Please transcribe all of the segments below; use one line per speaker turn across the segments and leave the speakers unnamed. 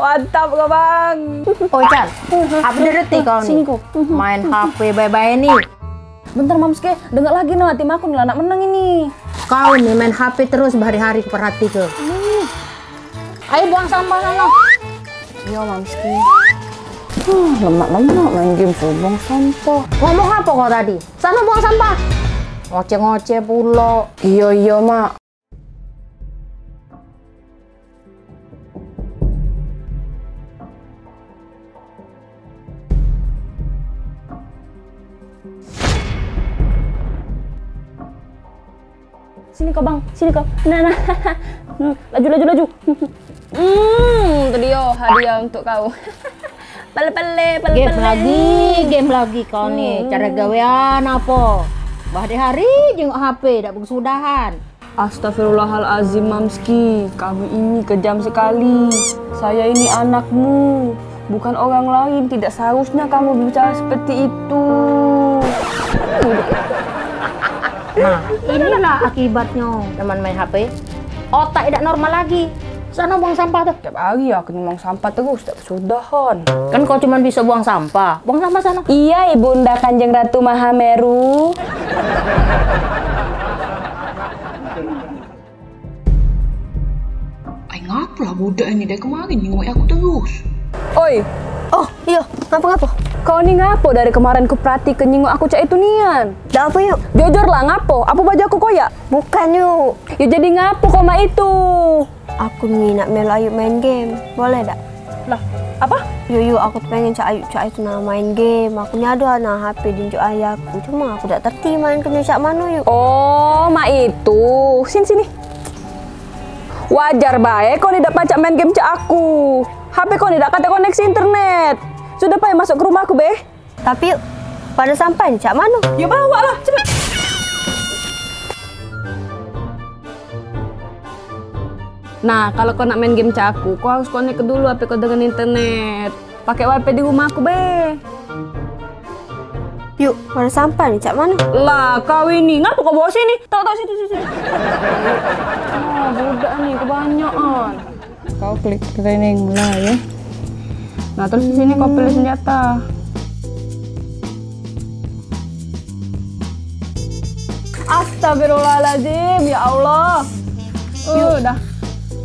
Mantap kau bang.
Oh Chan, apa detik kau nih?
Sini kau.
Main HP bye-bye nih.
Bentar Mamski, dengar lagi no tim aku nih anak menang ini.
Kau nih main HP terus berhari-hari perhati ke. Ayo buang sampah sana.
Iya Mamski. Huh, lemak-lemak main game suruh buang sampah.
Ngomong apa kau tadi? Sana buang sampah. Ngoceh-ngoceh pula.
Iya iya mak. Sini kau bang, sini kau. Nah nah. Hmm, Laju laju laju. Hmm, itu dia hadiah untuk kau. Pale pale pale
Game
pale.
lagi, game lagi kau nih. Cara gawean apa? Bahari-hari jenguk HP, tak bersudahan.
Astagfirullahalazim Mamski, kamu ini kejam sekali. Saya ini anakmu, bukan orang lain. Tidak seharusnya kamu bicara seperti itu.
Nah, inilah akibatnya teman main HP. Otak tidak normal lagi. Sana buang sampah tuh.
Tiap hari aku memang sampah terus, tak kesudahan.
Kan kau cuma bisa buang sampah. Buang sampah sana.
Iya, Ibunda Kanjeng Ratu Mahameru.
Ay ngapa lah budak ini dari kemarin nyengok aku terus.
Oi,
Oh iya, ngapa-ngapa?
kau ni ngapo dari kemarin ku perhati kenyingok aku cak itu nian?
Dah apa yuk?
Jujur lah ngapo? Apa baju aku koyak?
Bukan yuk.
Ya jadi ngapo koma itu?
Aku ni nak melo Ayub main game. Boleh tak?
Lah, apa?
Yuk yuk, aku pengen cak Ayub cak itu nak main game. Aku ni ada nah HP di juk ayahku. Cuma aku tak terti main kena cak mana yuk.
Oh, mak itu. Sini sini. Wajar baik kau tidak pacak main game cak aku. HP kau tidak kata koneksi internet. Sudah pak masuk ke rumahku be.
Tapi yuk, pada sampai cak mana?
Ya bawa lah, cepet. Nah, kalau kau nak main game cak aku, kau harus connect dulu HP kau dengan internet. Pakai wifi di rumahku be.
Yuk, pada sampai ni cak mana?
Lah, kau ini ngapa kau bawa sini? Tahu tahu situ situ. Oh, budak nih kebanyakan. Kau klik training mulai ya. Nah, terus di sini kau pilih senjata. Astagfirullahaladzim, ya Allah. Uh, dah.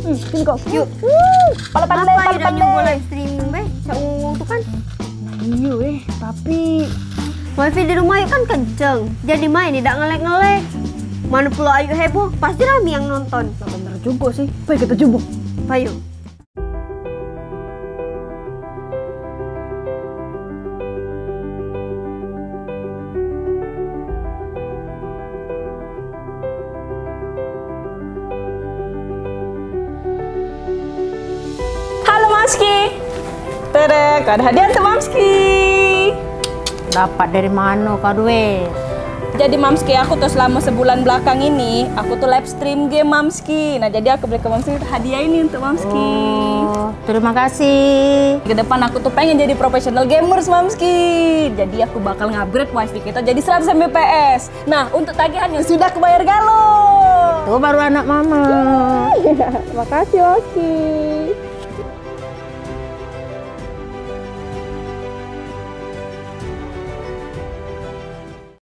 Hmm, sini kau. Yuk. Uh, pala pandai, pala
yuk dah nyoba
pandai.
live streaming be? Cak ngomong tu kan?
Iya eh, tapi
Wifi di rumah yuk kan kenceng. Jadi main ni tak ngelek-ngelek. Mana pula Ayub heboh, pasti ramai yang nonton.
Lah, bener juga sih. Baik kita coba.
Ayo.
Halo Mamski. Terek, ada hadiah untuk Mamski.
Dapat dari mana kau duit?
Jadi Mamski, aku tuh selama sebulan belakang ini, aku tuh live stream game Mamski. Nah, jadi aku beli ke Mamski hadiah ini untuk Mamski.
Oh, terima kasih.
Ke depan aku tuh pengen jadi professional gamers Mamski. Jadi aku bakal ngupgrade wifi kita jadi 100 Mbps. Nah, untuk tagihannya sudah kebayar galo.
Tuh baru anak mama.
Terima kasih Mamski.